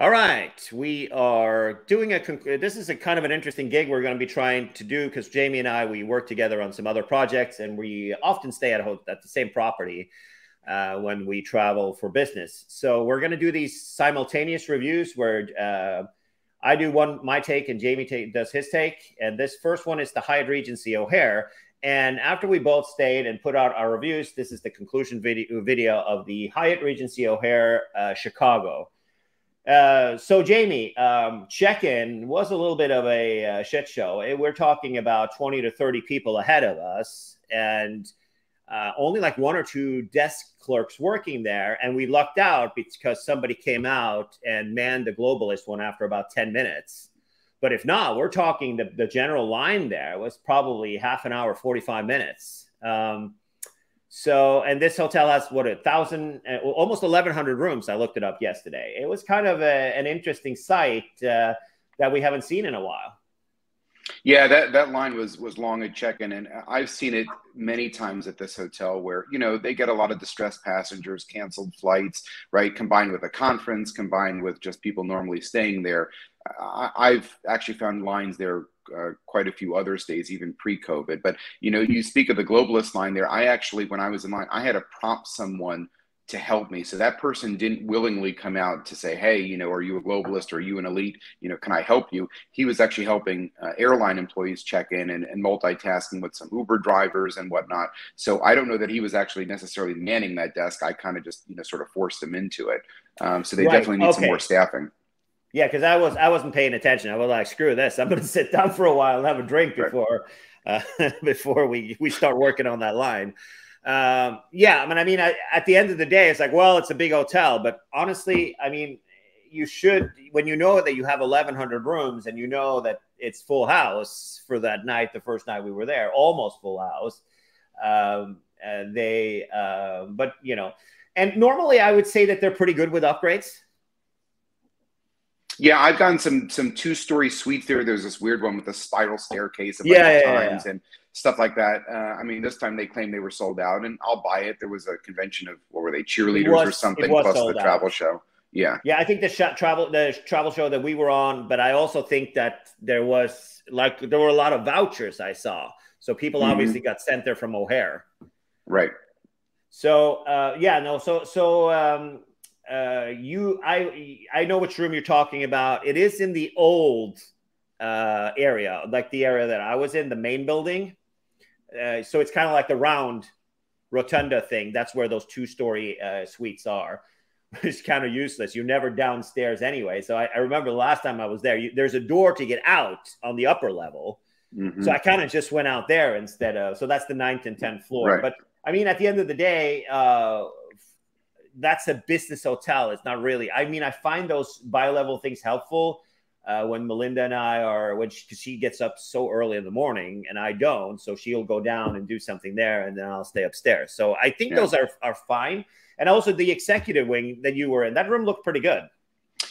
All right, we are doing a. This is a kind of an interesting gig we're going to be trying to do because Jamie and I we work together on some other projects, and we often stay at at the same property uh, when we travel for business. So we're going to do these simultaneous reviews where uh, I do one my take and Jamie take, does his take, and this first one is the Hyatt Regency O'Hare. And after we both stayed and put out our reviews, this is the conclusion video video of the Hyatt Regency O'Hare uh, Chicago. Uh, so Jamie, um, check-in was a little bit of a uh, shit show. Eh, we're talking about 20 to 30 people ahead of us and uh, only like one or two desk clerks working there. And we lucked out because somebody came out and manned the globalist one after about 10 minutes. But if not, we're talking the, the general line there was probably half an hour, 45 minutes. Um, so, and this hotel has what a thousand, uh, almost 1,100 rooms. I looked it up yesterday. It was kind of a, an interesting site uh, that we haven't seen in a while. Yeah, that, that line was was long at check-in, and I've seen it many times at this hotel where you know they get a lot of distressed passengers, canceled flights, right? Combined with a conference, combined with just people normally staying there. I, have actually found lines there uh, quite a few other stays, even pre-COVID. But you know, you speak of the globalist line there. I actually, when I was in line, I had to prompt someone to help me. So that person didn't willingly come out to say, "Hey, you know, are you a globalist? Are you an elite? You know, can I help you?" He was actually helping uh, airline employees check in and, and, multitasking with some Uber drivers and whatnot. So I don't know that he was actually necessarily manning that desk. I kind of just you know sort of forced him into it. Um, so they right. definitely need okay. some more staffing. Yeah, because I was I wasn't paying attention. I was like, screw this. I'm going to sit down for a while and have a drink before uh, before we we start working on that line. Um, yeah, I mean, I mean, I, at the end of the day, it's like, well, it's a big hotel, but honestly, I mean, you should when you know that you have 1,100 rooms and you know that it's full house for that night, the first night we were there, almost full house. Um, they, uh, but you know, and normally I would say that they're pretty good with upgrades. Yeah, I've gotten some some two story suites there. There's this weird one with a spiral staircase a yeah, yeah, times yeah. and stuff like that. Uh, I mean, this time they claimed they were sold out, and I'll buy it. There was a convention of what were they cheerleaders was, or something plus the out. travel show. Yeah, yeah. I think the sh- travel the travel show that we were on, but I also think that there was like there were a lot of vouchers I saw, so people mm-hmm. obviously got sent there from O'Hare. Right. So uh, yeah, no. So so um, uh, you I I know which room you're talking about. It is in the old uh, area, like the area that I was in, the main building. Uh, so it's kind of like the round rotunda thing. That's where those two story uh, suites are. It's kind of useless. You're never downstairs anyway. So I, I remember the last time I was there, you, there's a door to get out on the upper level. Mm-hmm. So I kind of just went out there instead of. So that's the ninth and tenth floor. Right. But I mean, at the end of the day, uh, that's a business hotel. It's not really. I mean, I find those bi-level things helpful uh, when Melinda and I are when she, she gets up so early in the morning and I don't, so she'll go down and do something there, and then I'll stay upstairs. So I think yeah. those are are fine. And also the executive wing that you were in, that room looked pretty good.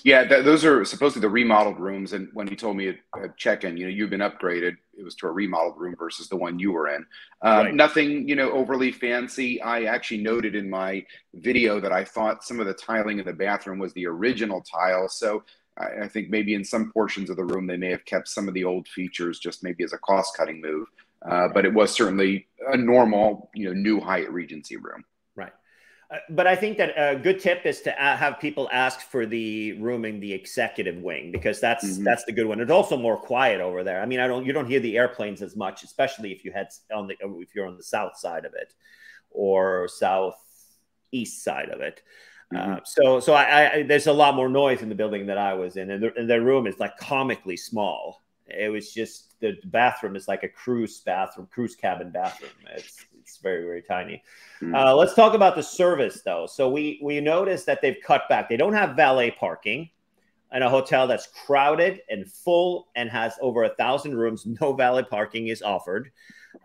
Yeah, th- those are supposedly the remodeled rooms. And when he told me at, check-in, you know, you've been upgraded. It was to a remodeled room versus the one you were in. Um, right. Nothing, you know, overly fancy. I actually noted in my video that I thought some of the tiling in the bathroom was the original tile. So I, I think maybe in some portions of the room they may have kept some of the old features just maybe as a cost-cutting move. Uh, but it was certainly a normal, you know, new Hyatt Regency room. Uh, but I think that a good tip is to have people ask for the room in the executive wing because that's mm-hmm. that's the good one. It's also more quiet over there. I mean, I don't you don't hear the airplanes as much, especially if you head on the if you're on the south side of it or south east side of it. Mm-hmm. Uh, so so I, I, there's a lot more noise in the building that I was in, and the, and the room is like comically small. It was just the bathroom is like a cruise bathroom, cruise cabin bathroom. It's it's very very tiny. Mm. Uh, let's talk about the service though. So we we noticed that they've cut back. They don't have valet parking in a hotel that's crowded and full and has over a thousand rooms. No valet parking is offered.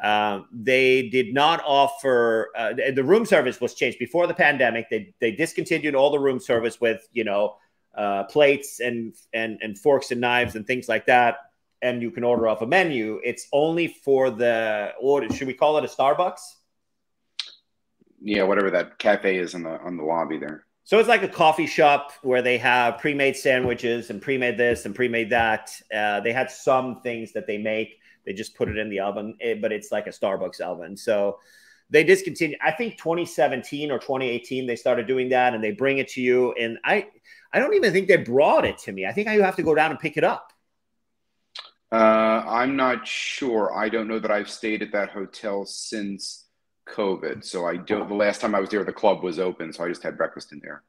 Um, they did not offer uh, the room service was changed before the pandemic. They they discontinued all the room service with you know uh, plates and and and forks and knives and things like that and you can order off a menu. It's only for the order. Should we call it a Starbucks? Yeah, whatever that cafe is in the on the lobby there. So it's like a coffee shop where they have pre-made sandwiches and pre-made this and pre-made that. Uh, they had some things that they make. They just put it in the oven, eh, but it's like a Starbucks oven. So they discontinued. I think 2017 or 2018 they started doing that, and they bring it to you. And I, I don't even think they brought it to me. I think I have to go down and pick it up. Uh, I'm not sure. I don't know that I've stayed at that hotel since COVID. So I don't. The last time I was there, the club was open, so I just had breakfast in there.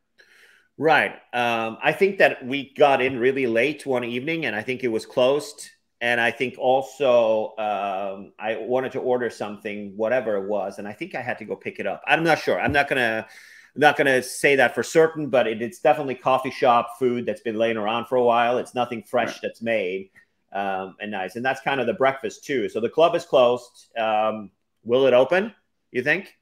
Right. Um, I think that we got in really late one evening, and I think it was closed. And I think also um, I wanted to order something, whatever it was, and I think I had to go pick it up. I'm not sure. I'm not gonna. I'm not going to say that for certain, but it, it's definitely coffee shop food that's been laying around for a while. It's nothing fresh right. that's made um, and nice. And that's kind of the breakfast too. So the club is closed. Um, will it open? You think?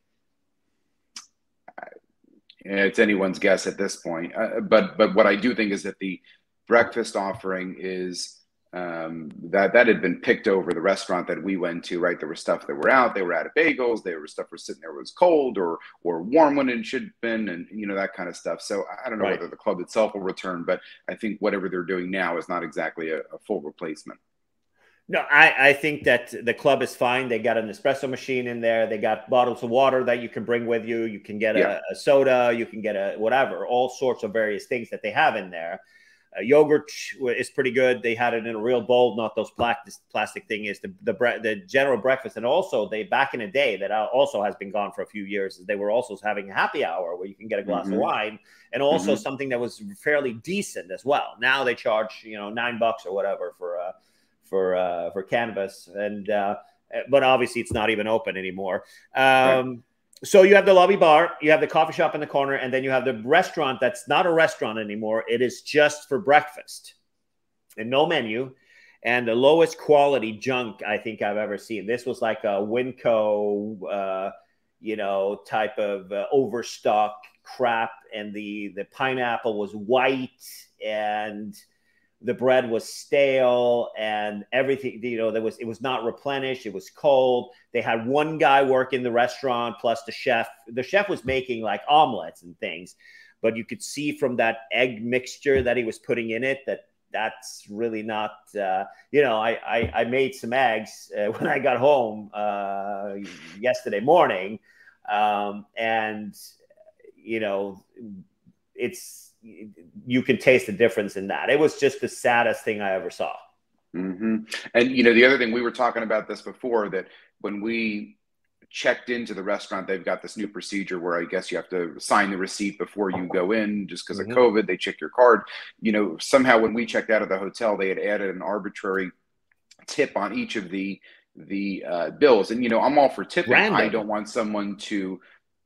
It's anyone's guess at this point. Uh, but but what I do think is that the breakfast offering is um, that that had been picked over the restaurant that we went to. Right, there was stuff that were out. They were out of bagels. There was stuff was sitting there was cold or or warm when it should have been, and you know that kind of stuff. So I don't know right. whether the club itself will return, but I think whatever they're doing now is not exactly a, a full replacement. No, I, I think that the club is fine. They got an espresso machine in there. They got bottles of water that you can bring with you. You can get yeah. a, a, soda. You can get a whatever, all sorts of various things that they have in there. Uh, yogurt is pretty good. They had it in a real bowl, not those plastic plastic thing. Is the the, bre- the general breakfast, and also they back in a day that also has been gone for a few years. They were also having a happy hour where you can get a glass mm-hmm. of wine, and also mm-hmm. something that was fairly decent as well. Now they charge you know nine bucks or whatever for uh, for uh, for canvas, and uh, but obviously it's not even open anymore. Um, right. So you have the lobby bar, you have the coffee shop in the corner, and then you have the restaurant that's not a restaurant anymore. It is just for breakfast and no menu and the lowest quality junk I think I've ever seen. This was like a Winco, uh, you know, type of uh, overstock crap, and the the pineapple was white and the bread was stale and everything you know there was it was not replenished it was cold. They had one guy work in the restaurant plus the chef. The chef was making like omelets and things but you could see from that egg mixture that he was putting in it that that's really not uh, you know I, I, I made some eggs uh, when i got home uh, yesterday morning. Um, and you know it's you can taste the difference in that. It was just the saddest thing I ever saw. Mm-hmm. And you know, the other thing we were talking about this before that when we checked into the restaurant, they've got this new procedure where I guess you have to sign the receipt before you go in, just because mm-hmm. of COVID. They check your card. You know, somehow when we checked out of the hotel, they had added an arbitrary tip on each of the the uh, bills. And you know, I'm all for tipping. Random. I don't want someone to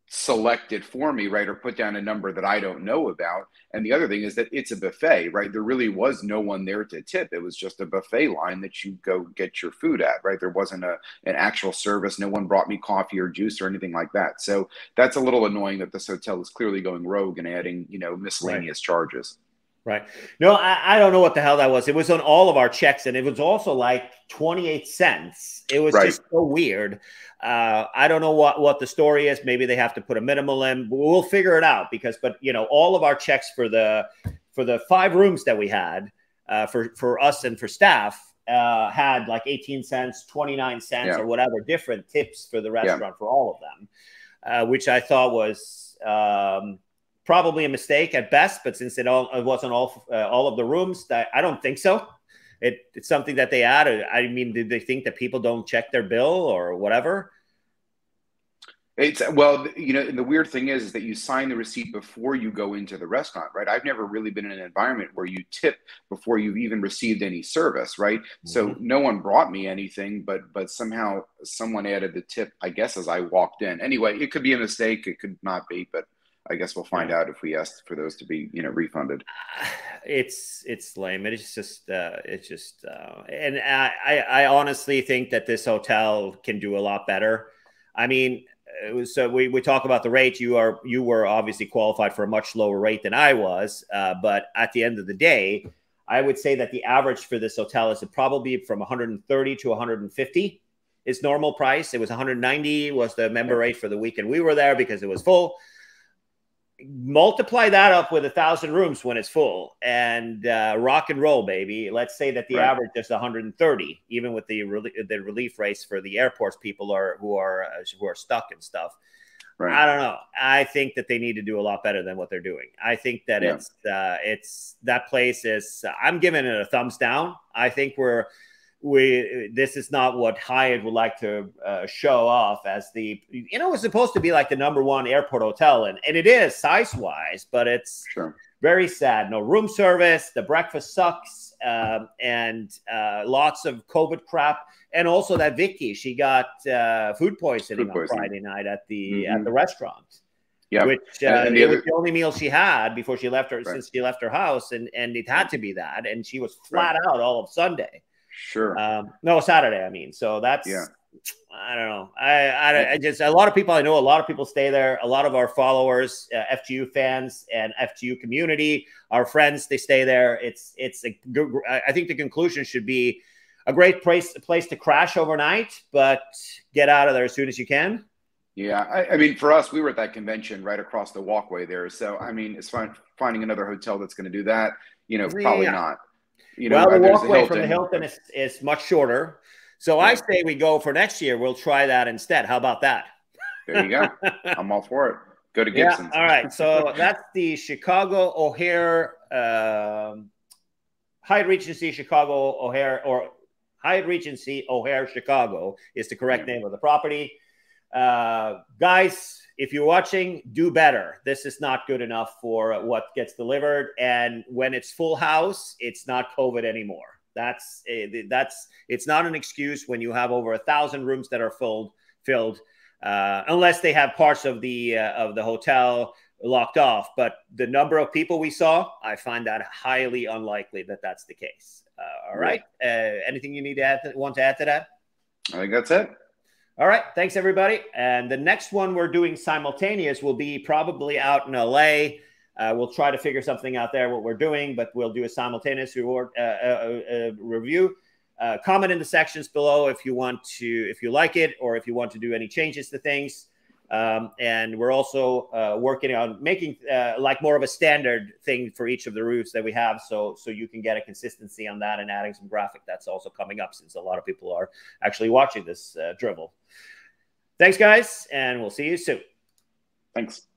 select it for me, right? Or put down a number that I don't know about. And the other thing is that it's a buffet, right? There really was no one there to tip. It was just a buffet line that you go get your food at, right? There wasn't a an actual service. No one brought me coffee or juice or anything like that. So that's a little annoying that this hotel is clearly going rogue and adding, you know, miscellaneous right. charges. Right. No, I, I, don't know what the hell that was. It was on all of our checks, and it was also like 28 cents. It was right. just so weird. Uh, I don't know what, what the story is. Maybe they have to put a minimal in. We'll figure it out because, but you know, all of our checks for the for the five rooms that we had uh, for for us and for staff uh, had like 18 cents, 29 cents, yeah. or whatever different tips for the restaurant yeah. for all of them, uh, which I thought was. Um, probably a mistake at best. But since it all it wasn't all uh, all of the rooms, that I don't think so. It, it's something that they added. I mean, did they think that people don't check their bill or whatever? It's well, you know, the weird thing is, is that you sign the receipt before you go into the restaurant, right? I've never really been in an environment where you tip before you've even received any service, right? Mm-hmm. So no one brought me anything, but but somehow someone added the tip, I guess, as I walked in. Anyway, it could be a mistake, it could not be, but I guess we'll find out if we ask for those to be, you know, refunded. It's it's lame. It's just uh, it's just, uh, and I I honestly think that this hotel can do a lot better. I mean, so we, we talk about the rate. You are you were obviously qualified for a much lower rate than I was, uh, but at the end of the day, I would say that the average for this hotel is probably from 130 to 150 its normal price. It was 190 was the member rate for the weekend we were there because it was full multiply that up with a thousand rooms when it's full and uh, rock and roll baby let's say that the right. average is 130 even with the the relief race for the airports people are who are uh, who are stuck and stuff right. i don't know i think that they need to do a lot better than what they're doing i think that yeah. it's uh, it's that place is i'm giving it a thumbs down i think we're we this is not what Hyatt would like to uh, show off as the you know it's supposed to be like the number one airport hotel and, and it is size wise but it's sure. very sad no room service the breakfast sucks um, and uh, lots of COVID crap and also that Vicky she got uh, food poisoning, food poisoning, on Friday night at the mm-hmm. at the restaurant. Yeah, which uh, and, and it other... was the only meal she had before she left her right. since she left her house, and and it had to be that, and she was flat right. out all of Sunday. Sure. Um, no, Saturday. I mean, so that's yeah. I don't know. I, I, I just a lot of people I know. A lot of people stay there. A lot of our followers, uh, FTU fans and FTU community, our friends, they stay there. It's it's a good. I think the conclusion should be a great place place to crash overnight, but get out of there as soon as you can. Yeah, I, I, mean, for us, we were at that convention right across the walkway there. So, I mean, it's fine finding another hotel that's going to do that. You know, probably yeah. not. You know, well, the walkway the from the Hilton is, is much shorter. So yeah. I say we go for next year. We'll try that instead. How about that? There you go. I'm all for it. Go to Gibson. Yeah, all right. So that's the Chicago O'Hare, um, Hyatt Regency Chicago O'Hare, or Hyatt Regency O'Hare Chicago is the correct yeah. name of the property. Uh, guys, if you're watching, do better. This is not good enough for what gets delivered. And when it's full house, it's not COVID anymore. That's eh, that's it's not an excuse when you have over a thousand rooms that are filled filled, uh, unless they have parts of the uh, of the hotel locked off. But the number of people we saw, I find that highly unlikely that that's the case. Uh, all right. Uh, anything you need to add? To, want to add to that? I think that's it. All right. Thanks, everybody. And the next one we're doing simultaneous will be probably out in LA. Uh, we'll try to figure something out there what we're doing, but we'll do a simultaneous reward, uh, uh, uh review. Uh, comment in the sections below if you want to, if you like it, or if you want to do any changes to things. Um, and we're also uh, working on making uh, like more of a standard thing for each of the roofs that we have, so so you can get a consistency on that and adding some graphic. That's also coming up since a lot of people are actually watching this uh, drivel. Thanks, guys, and we'll see you soon. Thanks.